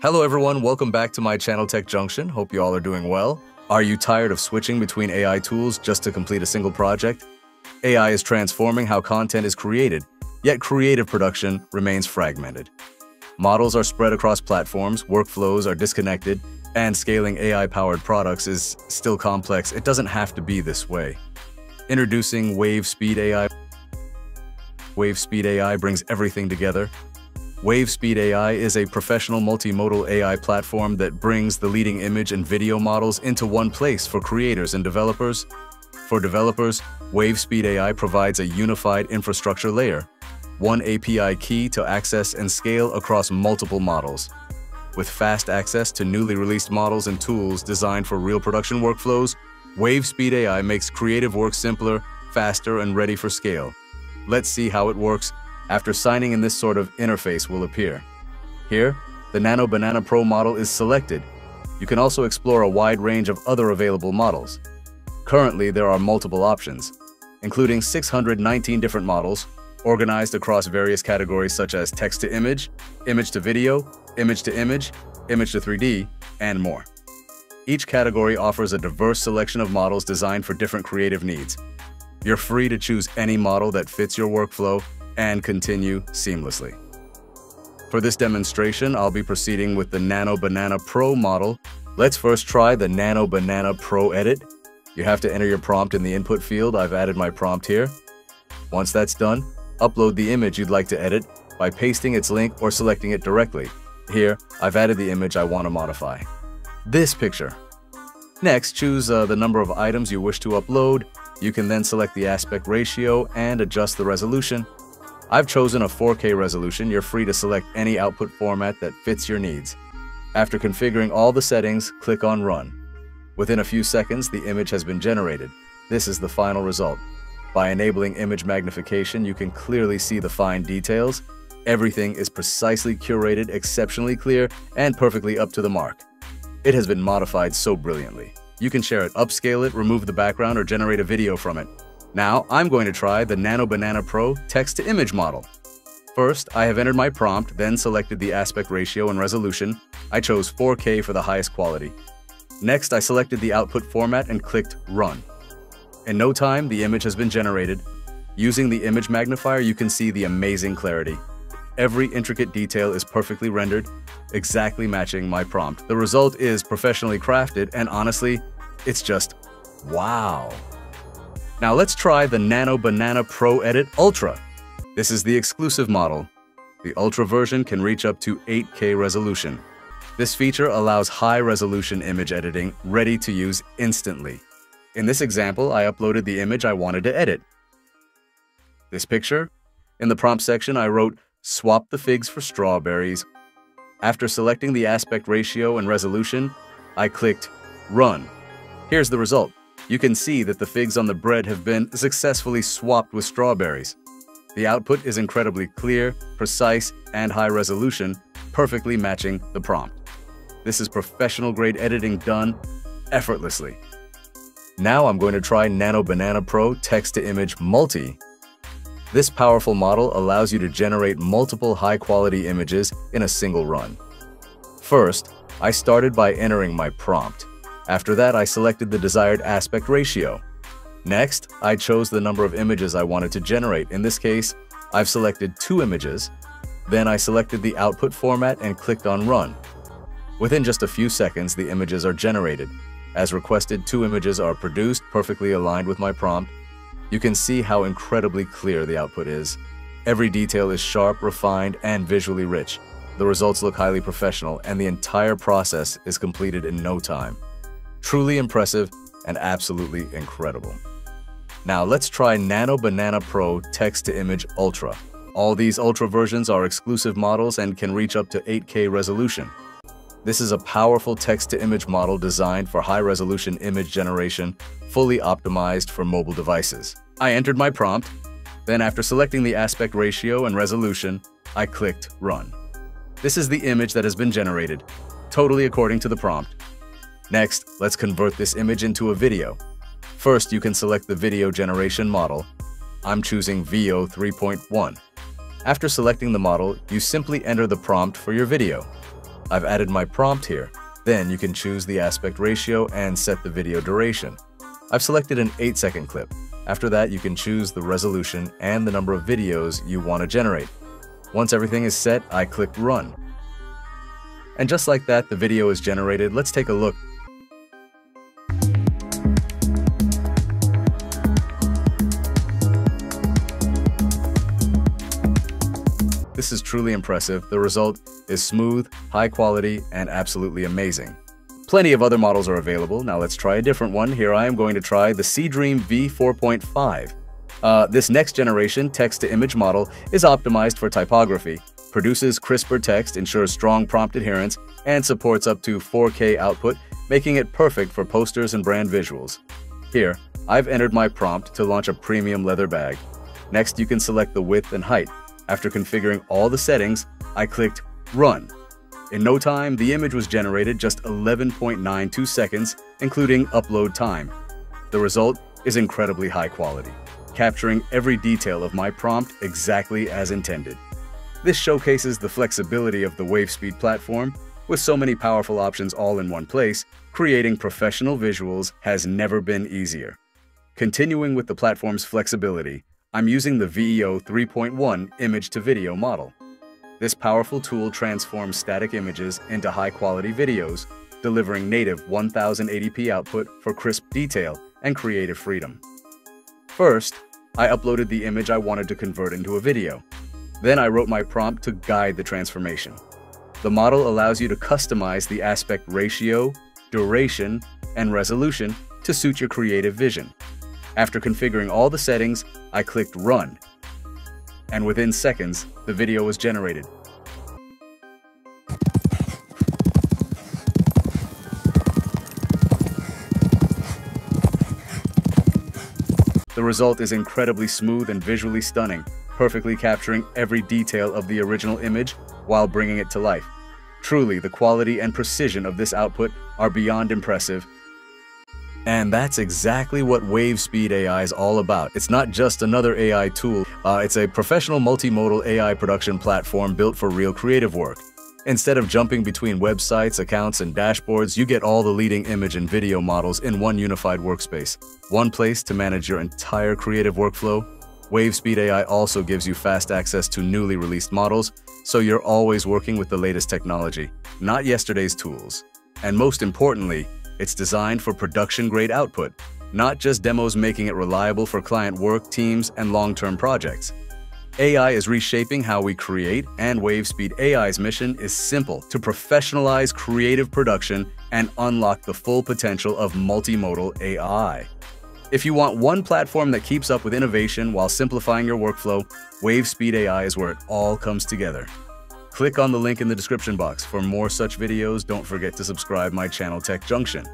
Hello everyone, welcome back to my channel Tech Junction. Hope you all are doing well. Are you tired of switching between AI tools just to complete a single project? AI is transforming how content is created, yet creative production remains fragmented. Models are spread across platforms, workflows are disconnected, and scaling AI-powered products is still complex. It doesn't have to be this way. Introducing WaveSpeed AI. WaveSpeed AI brings everything together. WaveSpeed AI is a professional multimodal AI platform that brings the leading image and video models into one place for creators and developers. For developers, WaveSpeed AI provides a unified infrastructure layer, one API key to access and scale across multiple models. With fast access to newly released models and tools designed for real production workflows, WaveSpeed AI makes creative work simpler, faster, and ready for scale. Let's see how it works after signing in this sort of interface will appear. Here, the Nano Banana Pro model is selected. You can also explore a wide range of other available models. Currently, there are multiple options, including 619 different models, organized across various categories such as text to image, image to video, image to image, image to 3D, and more. Each category offers a diverse selection of models designed for different creative needs. You're free to choose any model that fits your workflow and continue seamlessly. For this demonstration, I'll be proceeding with the Nano Banana Pro model. Let's first try the Nano Banana Pro Edit. You have to enter your prompt in the input field. I've added my prompt here. Once that's done, upload the image you'd like to edit by pasting its link or selecting it directly. Here, I've added the image I want to modify. This picture. Next, choose uh, the number of items you wish to upload. You can then select the aspect ratio and adjust the resolution. I've chosen a 4K resolution. You're free to select any output format that fits your needs. After configuring all the settings, click on Run. Within a few seconds, the image has been generated. This is the final result. By enabling image magnification, you can clearly see the fine details. Everything is precisely curated, exceptionally clear, and perfectly up to the mark. It has been modified so brilliantly. You can share it, upscale it, remove the background, or generate a video from it. Now, I'm going to try the Nano Banana Pro text-to-image model. First, I have entered my prompt, then selected the aspect ratio and resolution. I chose 4K for the highest quality. Next, I selected the output format and clicked Run. In no time, the image has been generated. Using the image magnifier, you can see the amazing clarity. Every intricate detail is perfectly rendered, exactly matching my prompt. The result is professionally crafted, and honestly, it's just wow. Now let's try the Nano Banana Pro Edit Ultra. This is the exclusive model. The Ultra version can reach up to 8K resolution. This feature allows high-resolution image editing ready to use instantly. In this example, I uploaded the image I wanted to edit. This picture? In the prompt section, I wrote, swap the figs for strawberries. After selecting the aspect ratio and resolution, I clicked Run. Here's the result. You can see that the figs on the bread have been successfully swapped with strawberries. The output is incredibly clear, precise, and high resolution, perfectly matching the prompt. This is professional-grade editing done effortlessly. Now I'm going to try Nano Banana Pro Text-to-Image Multi. This powerful model allows you to generate multiple high-quality images in a single run. First, I started by entering my prompt. After that, I selected the desired aspect ratio. Next, I chose the number of images I wanted to generate. In this case, I've selected two images. Then I selected the output format and clicked on Run. Within just a few seconds, the images are generated. As requested, two images are produced perfectly aligned with my prompt. You can see how incredibly clear the output is. Every detail is sharp, refined, and visually rich. The results look highly professional, and the entire process is completed in no time. Truly impressive and absolutely incredible. Now let's try Nano Banana Pro Text-to-Image Ultra. All these Ultra versions are exclusive models and can reach up to 8K resolution. This is a powerful text-to-image model designed for high-resolution image generation, fully optimized for mobile devices. I entered my prompt, then after selecting the aspect ratio and resolution, I clicked Run. This is the image that has been generated, totally according to the prompt. Next, let's convert this image into a video. First, you can select the video generation model. I'm choosing Veo 3.1. After selecting the model, you simply enter the prompt for your video. I've added my prompt here. Then you can choose the aspect ratio and set the video duration. I've selected an 8 second clip. After that, you can choose the resolution and the number of videos you want to generate. Once everything is set, I click Run. And just like that, the video is generated. Let's take a look This is truly impressive. The result is smooth, high quality, and absolutely amazing. Plenty of other models are available. Now let's try a different one. Here I am going to try the Seedream V4.5. Uh, this next generation text-to-image model is optimized for typography, produces crisper text, ensures strong prompt adherence, and supports up to 4K output, making it perfect for posters and brand visuals. Here, I've entered my prompt to launch a premium leather bag. Next, you can select the width and height. After configuring all the settings, I clicked Run. In no time, the image was generated just 11.92 seconds, including upload time. The result is incredibly high quality, capturing every detail of my prompt exactly as intended. This showcases the flexibility of the WaveSpeed platform. With so many powerful options all in one place, creating professional visuals has never been easier. Continuing with the platform's flexibility, I'm using the VEO 3.1 image-to-video model. This powerful tool transforms static images into high-quality videos, delivering native 1080p output for crisp detail and creative freedom. First, I uploaded the image I wanted to convert into a video. Then I wrote my prompt to guide the transformation. The model allows you to customize the aspect ratio, duration, and resolution to suit your creative vision. After configuring all the settings, I clicked Run, and within seconds, the video was generated. The result is incredibly smooth and visually stunning, perfectly capturing every detail of the original image while bringing it to life. Truly, the quality and precision of this output are beyond impressive and that's exactly what WaveSpeed AI is all about. It's not just another AI tool, uh, it's a professional multimodal AI production platform built for real creative work. Instead of jumping between websites, accounts, and dashboards, you get all the leading image and video models in one unified workspace. One place to manage your entire creative workflow. WaveSpeed AI also gives you fast access to newly released models, so you're always working with the latest technology, not yesterday's tools. And most importantly, it's designed for production-grade output, not just demos making it reliable for client work, teams, and long-term projects. AI is reshaping how we create, and WaveSpeed AI's mission is simple to professionalize creative production and unlock the full potential of multimodal AI. If you want one platform that keeps up with innovation while simplifying your workflow, WaveSpeed AI is where it all comes together. Click on the link in the description box for more such videos. Don't forget to subscribe my channel Tech Junction.